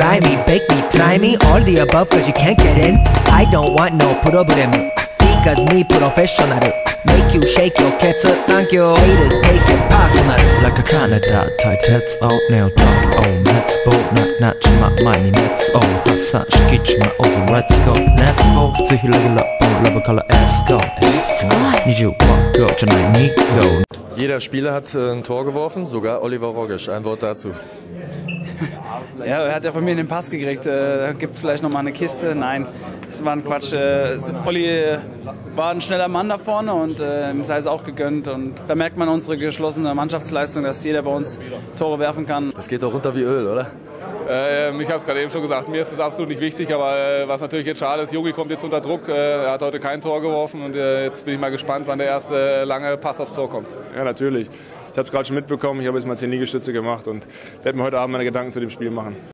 Fry me, bake me, fry me All the above cause you can't get in. I don't want no problem. Because me professional. Make you shake your kettle, thank you. Haters take it personal. Like a Canada, tight heads out Nail talk, oh, let's go 낮낮지마 많이 let's go 박사시키지마 어서 let's go Let's go 지히 레귤러 뽕 러브 컬러 let's go Let's go 니주 원고 전에 니고 Jeder Spieler hat äh, ein Tor geworfen, sogar Oliver Rogisch. Ein Wort dazu. Ja, er hat ja von mir den Pass gekriegt. Äh, Gibt es vielleicht noch mal eine Kiste? Nein, das war ein Quatsch. Äh, Olli war ein schneller Mann da vorne und äh, ihm sei es auch gegönnt. Und da merkt man unsere geschlossene Mannschaftsleistung, dass jeder bei uns Tore werfen kann. Es geht doch runter wie Öl, oder? Äh, ich habe es gerade eben schon gesagt, mir ist das absolut nicht wichtig, aber äh, was natürlich jetzt schade ist, Jogi kommt jetzt unter Druck, äh, er hat heute kein Tor geworfen und äh, jetzt bin ich mal gespannt, wann der erste lange Pass aufs Tor kommt. Ja, natürlich. Ich habe es gerade schon mitbekommen, ich habe jetzt mal 10 Liegestütze gemacht und werde mir heute Abend meine Gedanken zu dem Spiel machen.